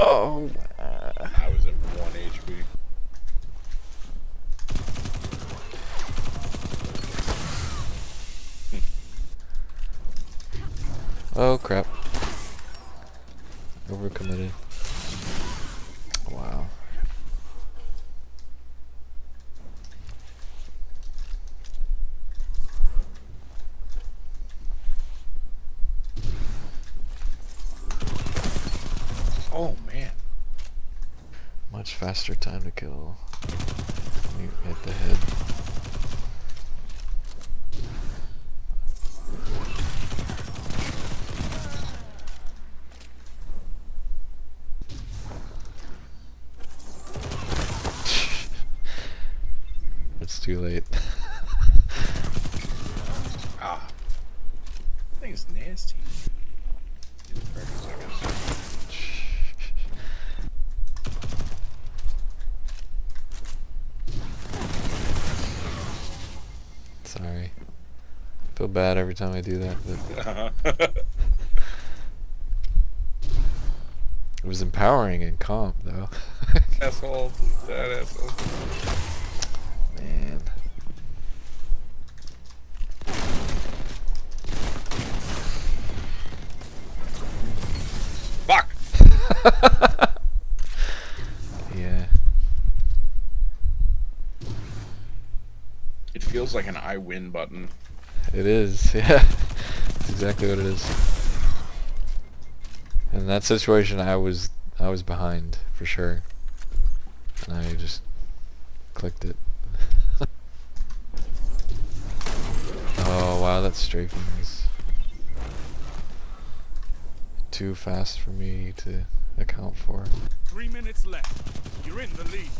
Oh. I was at 1 HP. Oh crap. Overcommitted. Wow. Oh man. Much faster time to kill. You hit the head. it's too late. Ah. That thing's nasty. Feel bad every time I do that, but it was empowering and calm, though. asshole. That asshole. Man. Fuck! Yeah. It feels like an I win button. It is, yeah. That's exactly what it is. In that situation I was I was behind for sure. And I just clicked it. oh wow, that strafing is too fast for me to account for. Three minutes left. You're in the lead.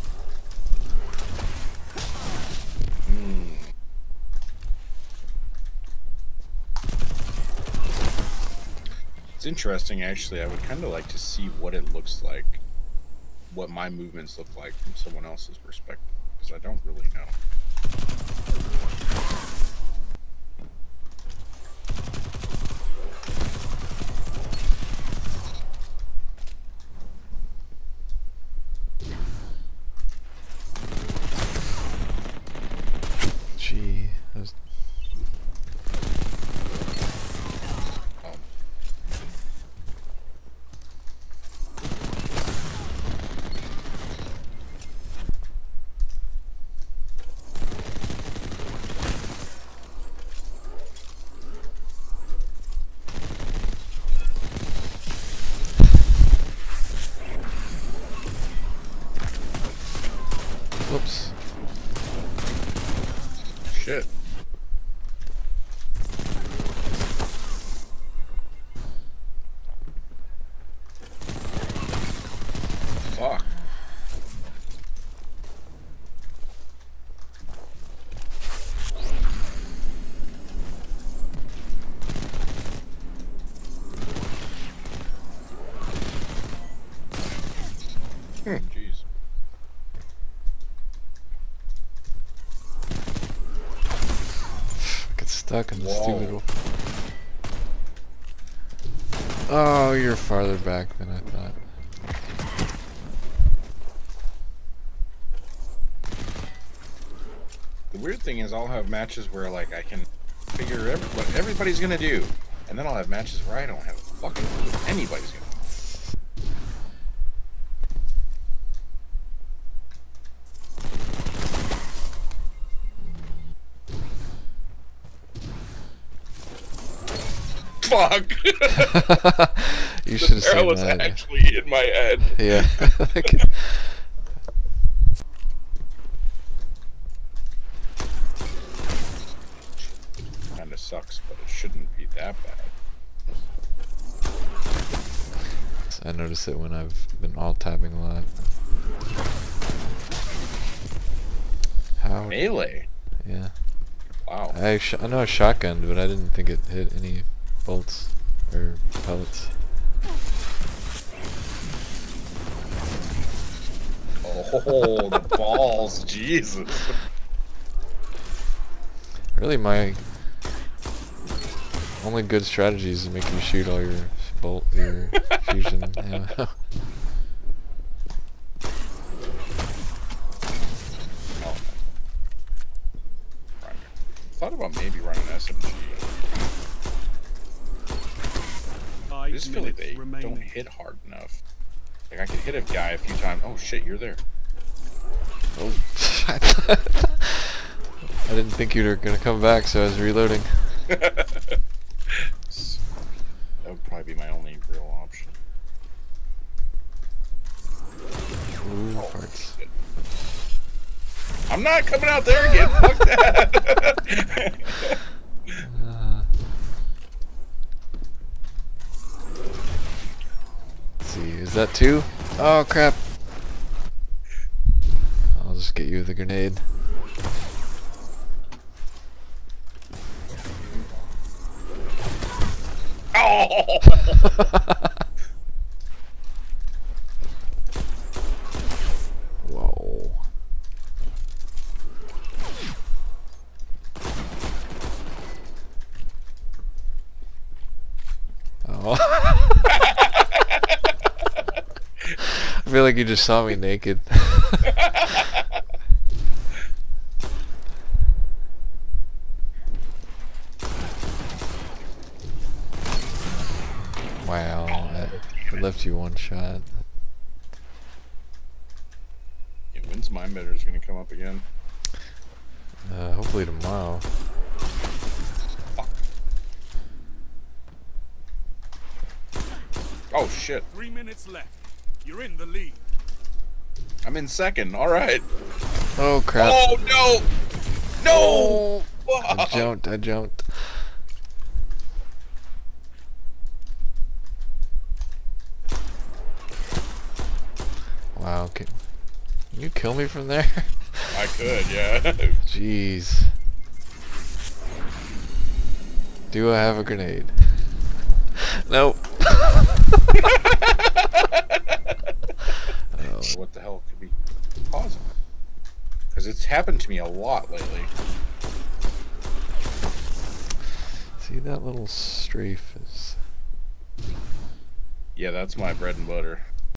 It's interesting, actually. I would kind of like to see what it looks like, what my movements look like from someone else's perspective, because I don't really know. Gee, that was Um, whoops. shit. Fuck. Jeez. I get stuck in the Whoa. stupid. Oh, you're farther back than I thought. The weird thing is, I'll have matches where like I can figure ev- what everybody's gonna do, and then I'll have matches where I don't have a fucking clue what anybody's Fuck! you should have Arrow seen was that. actually in my head. Yeah. Kinda sucks, but it shouldn't be that bad. I notice it when I've been alt-tabbing a lot. How? Melee. Yeah. Wow. I sh I know I shotgunned, but I didn't think it hit any bolts or pellets. Oh, the balls, Jesus. Really, my only good strategy is to make you shoot all your bolt, your fusion. feel like they don't hit hard enough. Like I could hit a guy a few times. Oh shit, you're there. Oh, I didn't think you were gonna come back, so I was reloading. that would probably be my only real option. Ooh, Oh, shit. I'm not coming out there again. Fuck that. Uh, let's see, is that two? Oh crap! I'll just get you with a grenade. oh. Whoa. Oh. feel like you just saw me naked. wow, that left you one shot. Yeah, when's my metter's gonna come up again? Uh, hopefully tomorrow. Oh shit. Three minutes left. You're in the lead. I'm in second. All right. Oh crap. Oh no. No. Oh. I jumped, I jumped. Wow, can can you kill me from there? I could, yeah. Jeez. Do I have a grenade? nope. oh, what the hell could be causing it? Because it's happened to me a lot lately. see that little strafe is Yeah, that's my bread and butter.